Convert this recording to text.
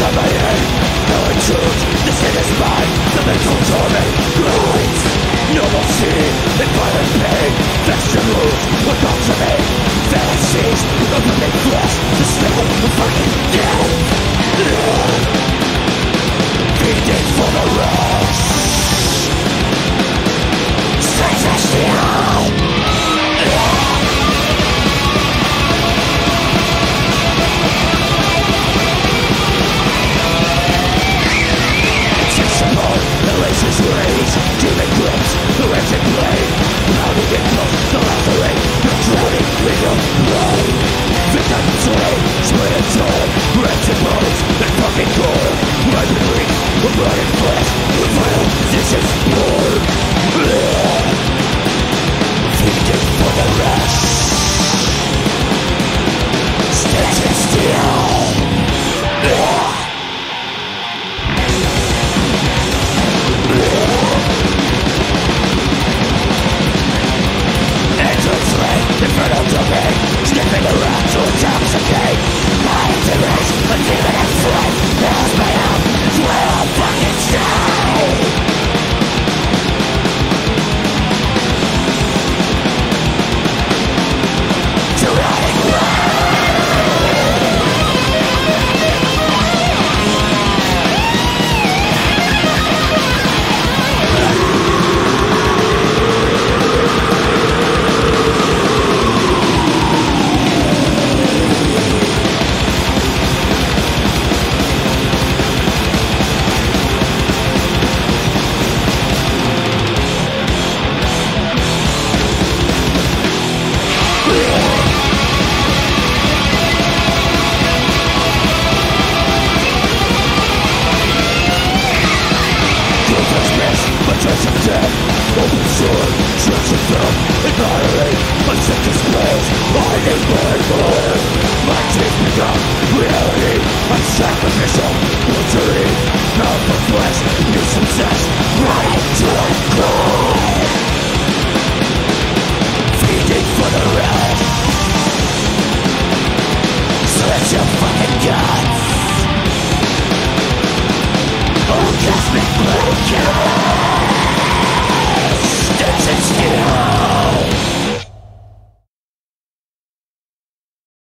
of my head No intrude, the sin is mine The No more rides Normalcy, violent pain Fiction rules, what comes to me Fantasies of living flesh The smell of fucking death days Demon grips the wretched blade Pounding in close the lacerate You're drowning in your blood Victim slain, split and torn Wretched bones and fucking gore Ripe and reek, blood and flesh Vile, vicious war hand Open sword, stretch yourself Annihilate my sickest walls. I